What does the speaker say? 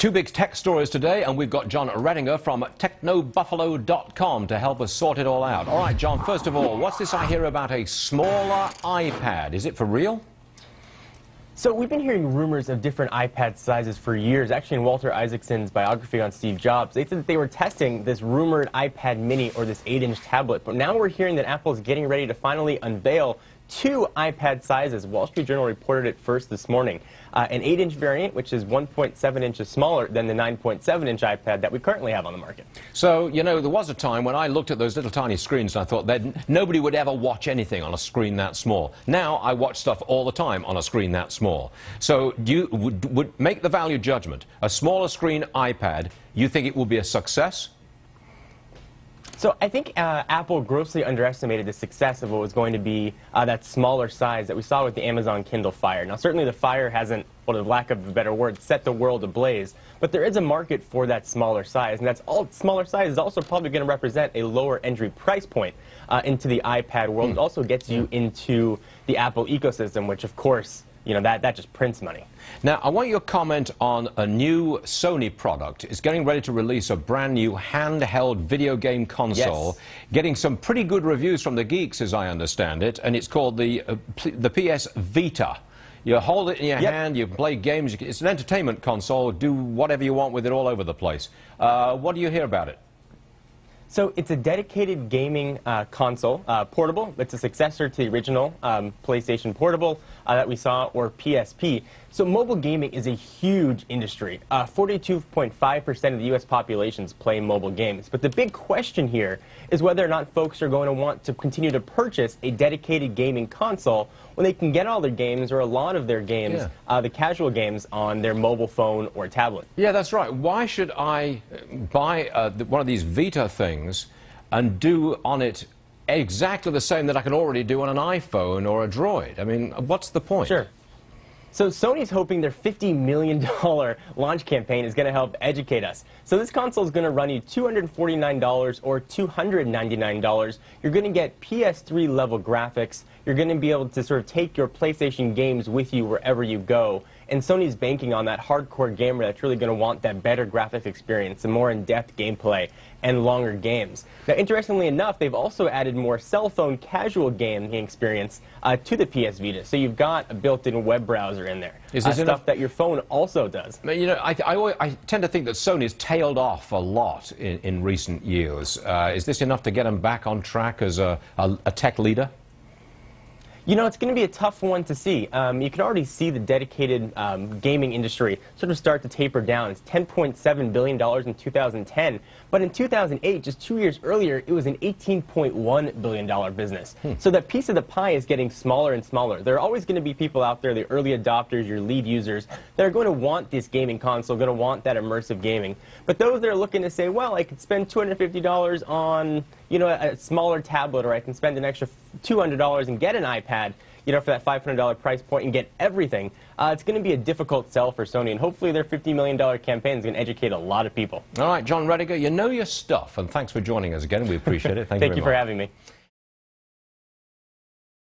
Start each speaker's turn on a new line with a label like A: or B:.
A: Two big tech stories today, and we've got Jon Rettinger from technobuffalo.com to help us sort it all out. All right, Jon, first of all, what's this I hear about a smaller iPad? Is it for real?
B: So we've been hearing rumors of different iPad sizes for years. Actually, in Walter Isaacson's biography on Steve Jobs, they said that they were testing this rumored iPad mini or this 8-inch tablet. But now we're hearing that Apple is getting ready to finally unveil two iPad sizes. Wall Street Journal reported it first this morning. Uh, an 8-inch variant, which is 1.7 inches smaller than the 9.7-inch iPad that we currently have on the market.
A: So, you know, there was a time when I looked at those little tiny screens and I thought that nobody would ever watch anything on a screen that small. Now I watch stuff all the time on a screen that small. So you would, would make the value judgment. A smaller screen iPad, you think it will be a success?
B: So I think uh, Apple grossly underestimated the success of what was going to be uh, that smaller size that we saw with the Amazon Kindle Fire. Now, certainly the Fire hasn't, for the lack of a better word, set the world ablaze, but there is a market for that smaller size, and that's all smaller size is also probably going to represent a lower entry price point uh, into the iPad world. Mm. It also gets you into the Apple ecosystem, which, of course, you know, that, that just prints money.
A: Now, I want your comment on a new Sony product. It's getting ready to release a brand new handheld video game console, yes. getting some pretty good reviews from the geeks, as I understand it, and it's called the, uh, the PS Vita. You hold it in your yep. hand, you play games, it's an entertainment console, do whatever you want with it all over the place. Uh, what do you hear about it?
B: So it's a dedicated gaming uh, console, uh, portable. It's a successor to the original um, PlayStation Portable uh, that we saw, or PSP. So mobile gaming is a huge industry. 42.5% uh, of the U.S. populations play mobile games. But the big question here is whether or not folks are going to want to continue to purchase a dedicated gaming console when they can get all their games or a lot of their games, yeah. uh, the casual games, on their mobile phone or tablet.
A: Yeah, that's right. Why should I buy uh, one of these Vita things and do on it exactly the same that I can already do on an iPhone or a Droid? I mean, what's the point?
B: Sure. So Sony's hoping their $50 million launch campaign is going to help educate us. So this console is going to run you $249 or $299. You're going to get PS3 level graphics. You're going to be able to sort of take your PlayStation games with you wherever you go. And Sony's banking on that hardcore gamer that's really going to want that better graphic experience, and more in-depth gameplay, and longer games. Now, interestingly enough, they've also added more cell phone casual gaming experience uh, to the PS Vita. So you've got a built-in web browser in there. Is this uh, stuff that your phone also does?
A: You know, I, I, I, tend to think that Sony's tailed off a lot in, in recent years. Uh, is this enough to get them back on track as a, a, a tech leader?
B: You know, it's going to be a tough one to see. Um, you can already see the dedicated um, gaming industry sort of start to taper down. It's $10.7 billion in 2010, but in 2008, just two years earlier, it was an $18.1 billion business. Hmm. So that piece of the pie is getting smaller and smaller. There are always going to be people out there, the early adopters, your lead users, that are going to want this gaming console, going to want that immersive gaming. But those that are looking to say, well, I could spend $250 on, you know, a, a smaller tablet, or I can spend an extra $200 and get an iPad, you know, for that $500 price point and get everything, uh, it's going to be a difficult sell for Sony. And hopefully their $50 million campaign is going to educate a lot of people.
A: All right, Jon Rettinger, you know your stuff. And thanks for joining us again. We appreciate it.
B: Thank,
A: Thank
B: you, you for having me.